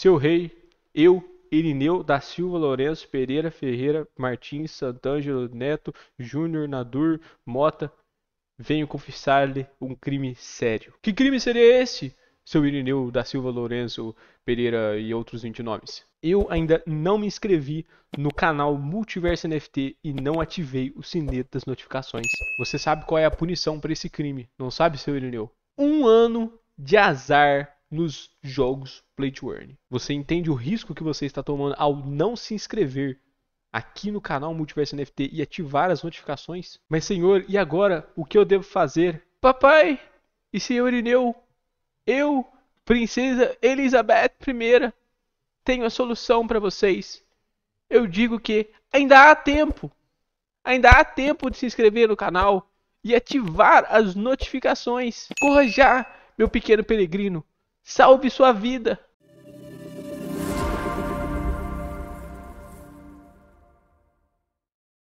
seu rei, eu, Irineu da Silva Lourenço Pereira Ferreira Martins Santângelo Neto Júnior Nadur Mota, venho confessar-lhe um crime sério. Que crime seria esse, seu Irineu da Silva Lourenço Pereira e outros 20 nomes? Eu ainda não me inscrevi no canal Multiverso NFT e não ativei o sininho das notificações. Você sabe qual é a punição para esse crime, não sabe, seu Irineu? Um ano de azar nos jogos Play to Earn. Você entende o risco que você está tomando ao não se inscrever aqui no canal Multiverso NFT e ativar as notificações? Mas senhor, e agora o que eu devo fazer? Papai e senhor Ineu, eu, princesa Elizabeth I, tenho a solução para vocês. Eu digo que ainda há tempo. Ainda há tempo de se inscrever no canal e ativar as notificações. Corra já, meu pequeno peregrino. Salve sua vida!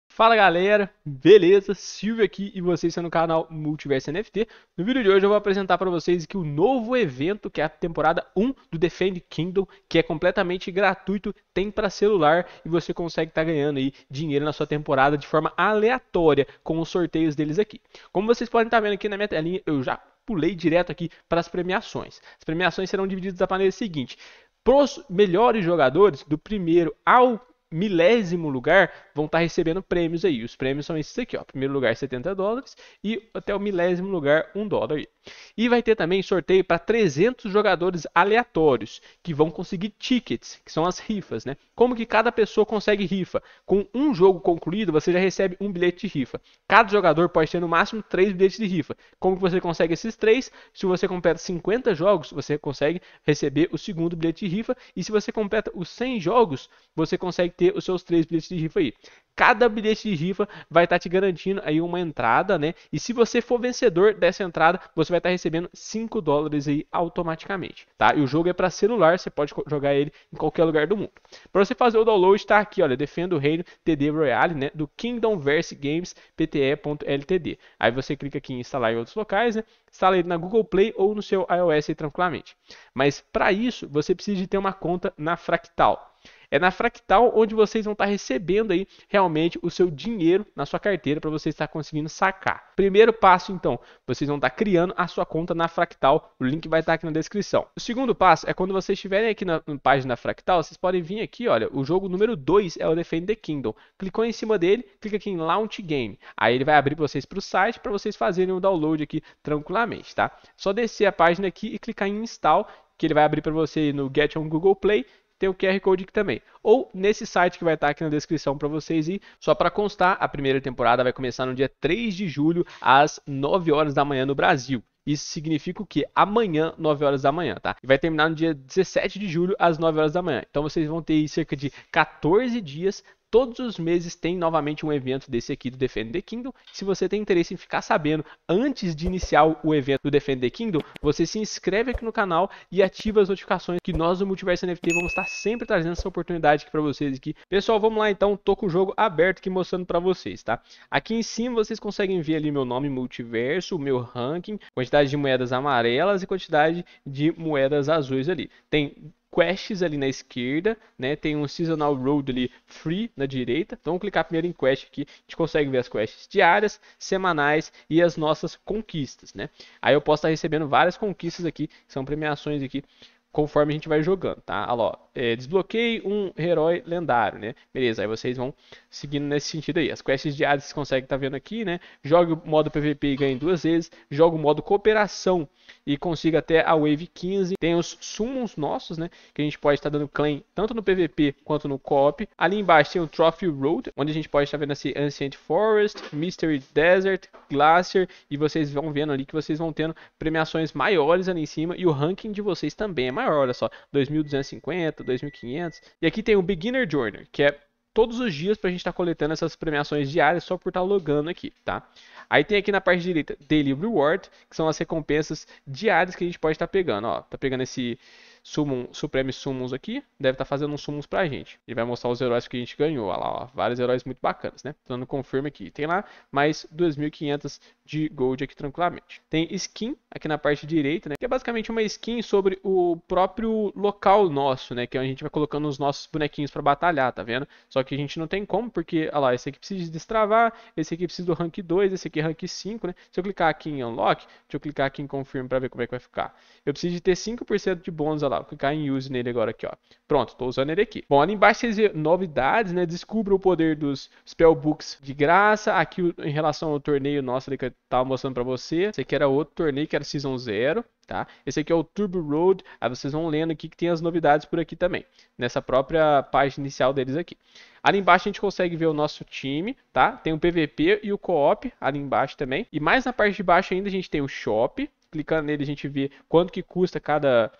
Fala galera, beleza? Silvio aqui e vocês estão no canal Multiverso NFT. No vídeo de hoje eu vou apresentar para vocês aqui o novo evento que é a temporada 1 do Defend Kingdom, que é completamente gratuito, tem para celular e você consegue estar tá ganhando aí dinheiro na sua temporada de forma aleatória com os sorteios deles aqui. Como vocês podem estar tá vendo aqui na minha telinha, eu já pulei direto aqui para as premiações. As premiações serão divididas da maneira seguinte: para os melhores jogadores, do primeiro ao milésimo lugar vão estar tá recebendo prêmios aí. Os prêmios são esses aqui, ó. Primeiro lugar 70 dólares e até o milésimo lugar 1 dólar aí. E vai ter também sorteio para 300 jogadores aleatórios que vão conseguir tickets, que são as rifas, né? Como que cada pessoa consegue rifa? Com um jogo concluído, você já recebe um bilhete de rifa. Cada jogador pode ter no máximo 3 bilhetes de rifa. Como que você consegue esses 3? Se você completa 50 jogos, você consegue receber o segundo bilhete de rifa e se você completa os 100 jogos, você consegue ter os seus três bilhetes de rifa aí. Cada bilhete de rifa vai estar tá te garantindo aí uma entrada, né? E se você for vencedor dessa entrada, você vai estar tá recebendo 5 dólares aí automaticamente, tá? E o jogo é para celular, você pode jogar ele em qualquer lugar do mundo. Para você fazer o download, está aqui, olha, Defenda o Reino TD Royale, né? Do Kingdom Verse Games PTE.ltd. Aí você clica aqui em instalar em outros locais, né? Instala ele na Google Play ou no seu iOS tranquilamente. Mas para isso, você precisa de ter uma conta na Fractal. É na Fractal onde vocês vão estar recebendo aí realmente o seu dinheiro na sua carteira para você estar conseguindo sacar. Primeiro passo, então, vocês vão estar criando a sua conta na Fractal. O link vai estar aqui na descrição. O segundo passo é quando vocês estiverem aqui na, na página Fractal, vocês podem vir aqui, olha, o jogo número 2 é o Defend the Kingdom. Clicou em cima dele, clica aqui em Launch Game. Aí ele vai abrir para vocês para o site para vocês fazerem o download aqui tranquilamente, tá? Só descer a página aqui e clicar em Install que ele vai abrir para você no Get on Google Play tem o QR Code aqui também. Ou nesse site que vai estar aqui na descrição para vocês e só para constar, a primeira temporada vai começar no dia 3 de julho às 9 horas da manhã no Brasil. Isso significa o que? Amanhã, 9 horas da manhã, tá? E vai terminar no dia 17 de julho, às 9 horas da manhã. Então vocês vão ter cerca de 14 dias Todos os meses tem novamente um evento desse aqui do Defend the Kingdom. Se você tem interesse em ficar sabendo antes de iniciar o evento do Defend the Kingdom, você se inscreve aqui no canal e ativa as notificações que nós do Multiverso NFT vamos estar sempre trazendo essa oportunidade aqui para vocês aqui. Pessoal, vamos lá então, tô com o jogo aberto aqui mostrando para vocês, tá? Aqui em cima vocês conseguem ver ali meu nome Multiverso, meu ranking, quantidade de moedas amarelas e quantidade de moedas azuis ali. Tem quests ali na esquerda, né? Tem um Seasonal Road ali free na direita. Então, vamos clicar primeiro em quest aqui. A gente consegue ver as quests diárias, semanais e as nossas conquistas, né? Aí eu posso estar recebendo várias conquistas aqui, são premiações aqui conforme a gente vai jogando, tá? Olha lá, é, desbloqueie um herói lendário, né? Beleza, aí vocês vão seguindo nesse sentido aí. As quests diárias vocês conseguem estar tá vendo aqui, né? Jogue o modo PVP e ganhe duas vezes. Joga o modo cooperação e consiga até a Wave 15. Tem os summons nossos, né? Que a gente pode estar dando claim tanto no PVP quanto no co-op. Ali embaixo tem o Trophy Road, onde a gente pode estar vendo esse Ancient Forest, Mystery Desert, Glacier. E vocês vão vendo ali que vocês vão tendo premiações maiores ali em cima. E o ranking de vocês também é maior, olha só. 2250, 2500. E aqui tem o Beginner Journey, que é todos os dias para a gente estar tá coletando essas premiações diárias só por estar tá logando aqui, tá? Aí tem aqui na parte direita Daily Reward, que são as recompensas diárias que a gente pode estar tá pegando, ó. Tá pegando esse Summon, Supreme Summons aqui, deve estar tá fazendo uns Summons pra gente. Ele vai mostrar os heróis que a gente ganhou, lá, ó, vários heróis muito bacanas, né? Então confirma aqui. Tem lá mais 2.500 de gold aqui tranquilamente. Tem skin aqui na parte direita, né? Que é basicamente uma skin sobre o próprio local nosso, né? Que é a gente vai colocando os nossos bonequinhos para batalhar, tá vendo? Só que a gente não tem como, porque, olha lá, esse aqui precisa destravar, esse aqui precisa do rank 2, esse aqui é rank 5, né? Se eu clicar aqui em unlock, deixa eu clicar aqui em confirm para ver como é que vai ficar. Eu preciso de ter 5% de bônus, olha lá, vou clicar em use nele agora aqui, ó. Pronto, tô usando ele aqui. Bom, ali embaixo vocês vê novidades, né? Descubra o poder dos spellbooks de graça. Aqui em relação ao torneio nosso ali que tava mostrando para você, esse aqui era outro torneio que era Season 0. Tá? Esse aqui é o Turbo Road, aí vocês vão lendo aqui que tem as novidades por aqui também, nessa própria página inicial deles aqui. Ali embaixo a gente consegue ver o nosso time, tá? Tem o PVP e o Co-op ali embaixo também. E mais na parte de baixo ainda a gente tem o Shop, clicando nele a gente vê quanto que custa cada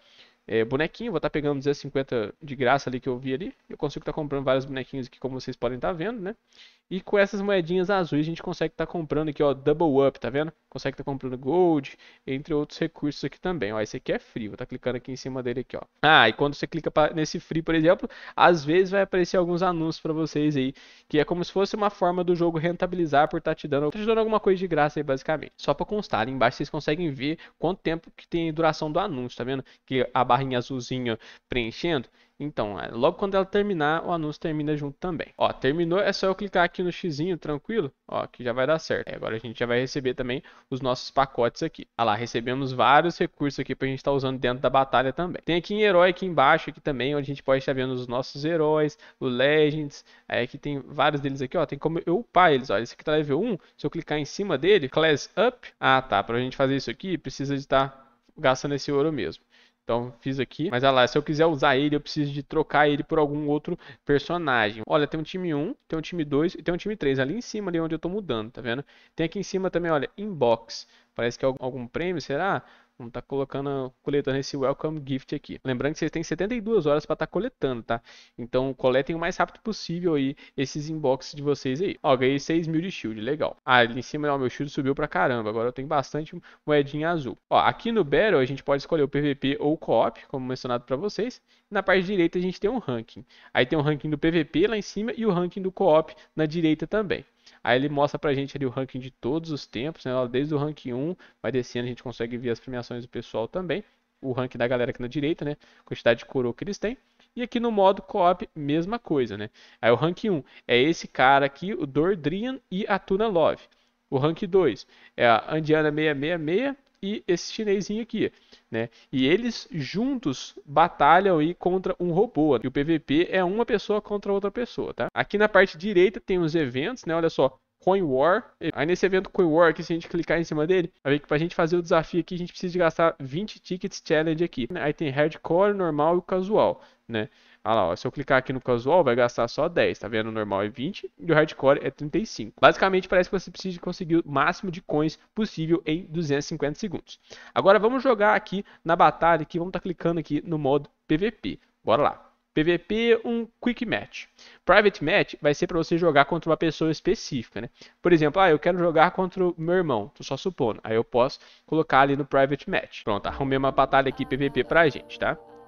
é, bonequinho, vou estar tá pegando 250 de graça ali que eu vi ali. Eu consigo estar tá comprando vários bonequinhos aqui, como vocês podem estar tá vendo, né? E com essas moedinhas azuis a gente consegue estar tá comprando aqui, ó, double up, tá vendo? Consegue estar tá comprando gold, entre outros recursos aqui também. Ó, esse aqui é free, vou estar tá clicando aqui em cima dele aqui, ó. Ah, e quando você clica pra, nesse free, por exemplo, às vezes vai aparecer alguns anúncios para vocês aí, que é como se fosse uma forma do jogo rentabilizar por estar tá te dando, tá te dando alguma coisa de graça aí, basicamente. Só para constar, ali embaixo vocês conseguem ver quanto tempo que tem duração do anúncio, tá vendo? Que a barrinha azulzinha preenchendo. Então, é, logo quando ela terminar, o anúncio termina junto também. Ó, terminou, é só eu clicar aqui no xizinho, tranquilo, ó, que já vai dar certo. É, agora a gente já vai receber também os nossos pacotes aqui. Ah lá, recebemos vários recursos aqui pra gente estar tá usando dentro da batalha também. Tem aqui em herói aqui embaixo aqui também, onde a gente pode estar vendo os nossos heróis, o Legends, aí aqui tem vários deles aqui, ó, tem como eu upar eles, ó, esse aqui tá level 1, se eu clicar em cima dele, Class Up, ah tá, pra gente fazer isso aqui, precisa de estar tá gastando esse ouro mesmo. Então fiz aqui. Mas olha lá, se eu quiser usar ele, eu preciso de trocar ele por algum outro personagem. Olha, tem um time 1, tem um time 2 e tem um time 3 ali em cima, ali onde eu tô mudando, tá vendo? Tem aqui em cima também, olha, inbox. Parece que é algum prêmio, será? Vamos estar tá colocando, coletando esse welcome gift aqui. Lembrando que vocês têm 72 horas para estar tá coletando, tá? Então coletem o mais rápido possível aí esses inboxes de vocês aí. Ó, ganhei 6 mil de shield, legal. Ah, ali em cima, ó, meu shield subiu pra caramba. Agora eu tenho bastante moedinha azul. Ó, aqui no Battle a gente pode escolher o PVP ou o Co-op, como mencionado para vocês. Na parte direita a gente tem um ranking. Aí tem o um ranking do PVP lá em cima e o ranking do Co-op na direita também. Aí ele mostra pra gente ali o ranking de todos os tempos, né? Desde o ranking 1, vai descendo, a gente consegue ver as premiações do pessoal também. O ranking da galera aqui na direita, né? Quantidade de coroa que eles têm. E aqui no modo co-op, mesma coisa, né? Aí o rank 1 é esse cara aqui, o Dordrian e a Tuna Love. O rank 2 é a Andiana 666 e esse chinesinho aqui, né? E eles juntos batalham aí contra um robô. E o PVP é uma pessoa contra outra pessoa, tá? Aqui na parte direita tem os eventos, né? Olha só, Coin War. Aí nesse evento Coin War aqui, se a gente clicar em cima dele, vai ver que pra gente fazer o desafio aqui, a gente precisa de gastar 20 tickets challenge aqui. Aí tem hardcore, normal e casual, né? Olha lá, ó, se eu clicar aqui no casual, vai gastar só 10, tá vendo? O normal é 20 e o hardcore é 35. Basicamente, parece que você precisa conseguir o máximo de coins possível em 250 segundos. Agora, vamos jogar aqui na batalha, aqui, vamos estar tá clicando aqui no modo PVP. Bora lá. PVP, um Quick Match. Private Match vai ser para você jogar contra uma pessoa específica, né? Por exemplo, ah, eu quero jogar contra o meu irmão, tô só supondo. Aí eu posso colocar ali no Private Match. Pronto, arrumei uma batalha aqui PVP pra gente, tá?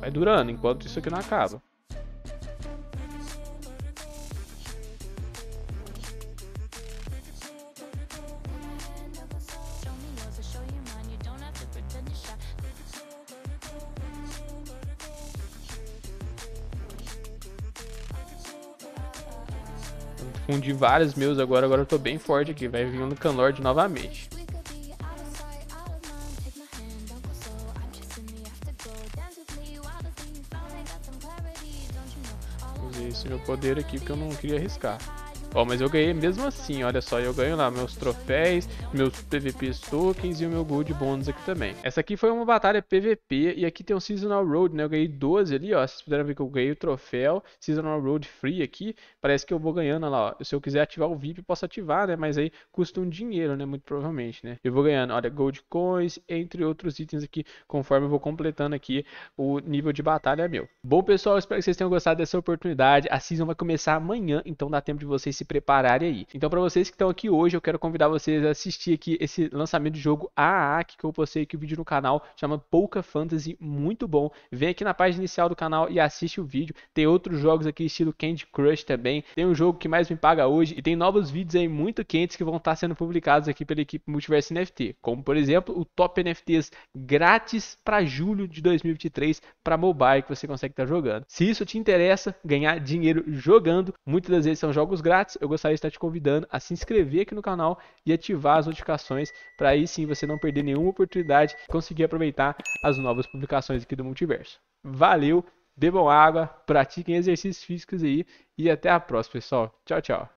Vai durando, enquanto isso aqui não acaba. Fundi vários meus agora, agora eu tô bem forte aqui. Vai vir um Canlord novamente. Esse meu poder aqui porque eu não queria arriscar. Ó, mas eu ganhei mesmo assim, olha só, eu ganho lá meus troféus, meus PVP tokens e o meu gold bônus aqui também. Essa aqui foi uma batalha PVP e aqui tem o Seasonal Road, né? Eu ganhei 12 ali, ó, vocês puderam ver que eu ganhei o troféu Seasonal Road Free aqui, parece que eu vou ganhando lá, ó. Se eu quiser ativar o VIP, posso ativar, né? Mas aí custa um dinheiro, né? Muito provavelmente, né? Eu vou ganhando, olha, gold coins, entre outros itens aqui, conforme eu vou completando aqui o nível de batalha meu. Bom, pessoal, espero que vocês tenham gostado dessa oportunidade. A season vai começar amanhã, então dá tempo de vocês se prepararem aí. Então, para vocês que estão aqui hoje, eu quero convidar vocês a assistir aqui esse lançamento de jogo AAA que eu postei aqui o vídeo no canal, chama Pouca Fantasy, muito bom. Vem aqui na página inicial do canal e assiste o vídeo. Tem outros jogos aqui estilo Candy Crush também. Tem um jogo que mais me paga hoje e tem novos vídeos aí muito quentes que vão estar sendo publicados aqui pela equipe Multiverse NFT, como por exemplo, o Top NFTs grátis para julho de 2023 para mobile que você consegue estar jogando. Se isso te interessa, ganhar dinheiro jogando, muitas das vezes são jogos grátis, eu gostaria de estar te convidando a se inscrever aqui no canal e ativar as notificações para aí sim você não perder nenhuma oportunidade e conseguir aproveitar as novas publicações aqui do Multiverso. Valeu, bebam água, pratiquem exercícios físicos aí e até a próxima, pessoal. Tchau, tchau.